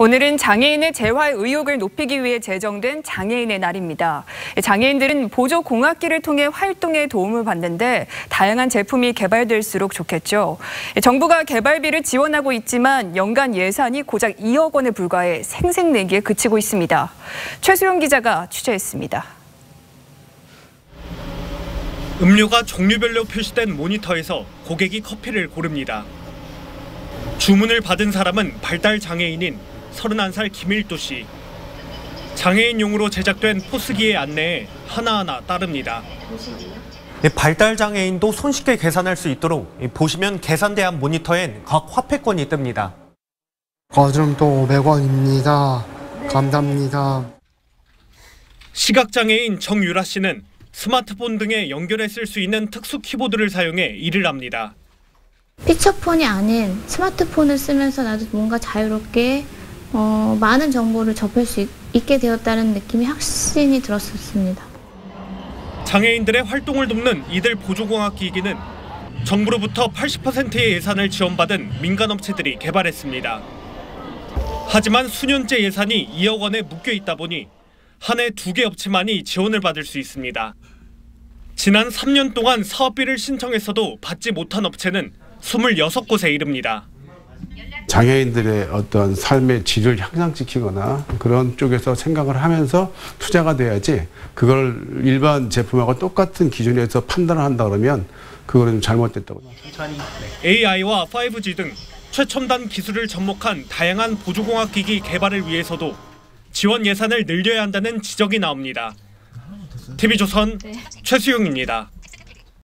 오늘은 장애인의 재활 의욕을 높이기 위해 제정된 장애인의 날입니다. 장애인들은 보조 공학기를 통해 활동에 도움을 받는데 다양한 제품이 개발될수록 좋겠죠. 정부가 개발비를 지원하고 있지만 연간 예산이 고작 2억 원에 불과해 생색내기에 그치고 있습니다. 최수영 기자가 취재했습니다. 음료가 종류별로 표시된 모니터에서 고객이 커피를 고릅니다. 주문을 받은 사람은 발달 장애인인 31살 김일도 씨. 장애인용으로 제작된 포스기의 안내에 하나하나 따릅니다. 발달 장애인도 손쉽게 계산할 수 있도록 보시면 계산대한 모니터엔 각 화폐권이 뜹니다. 거주름도 500원입니다. 감사합니다. 시각장애인 정유라 씨는 스마트폰 등에 연결해 쓸 수 있는 특수 키보드를 사용해 일을 합니다. 피처폰이 아닌 스마트폰을 쓰면서 나도 뭔가 자유롭게 어, 많은 정보를 접할 수 있, 있게 되었다는 느낌이 확신이 들었었습니다. 장애인들의 활동을 돕는 이들 보조공학 기기는 정부로부터 80%의 예산을 지원받은 민간업체들이 개발했습니다. 하지만 수년째 예산이 2억 원에 묶여 있다 보니 한 해 두 개 업체만이 지원을 받을 수 있습니다. 지난 3년 동안 사업비를 신청했어도 받지 못한 업체는 26곳에 이릅니다. 장애인들의 어떤 삶의 질을 향상시키거나 그런 쪽에서 생각을 하면서 투자가 돼야지 그걸 일반 제품하고 똑같은 기준에서 판단을 한다 그러면 그거는 좀 잘못됐다고. AI와 5G 등 최첨단 기술을 접목한 다양한 보조공학 기기 개발을 위해서도 지원 예산을 늘려야 한다는 지적이 나옵니다. TV조선 최수용입니다.